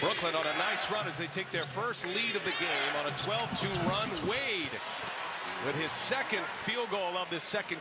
Brooklyn on a nice run as they take their first lead of the game on a 12-2 run. Wade with his second field goal of this second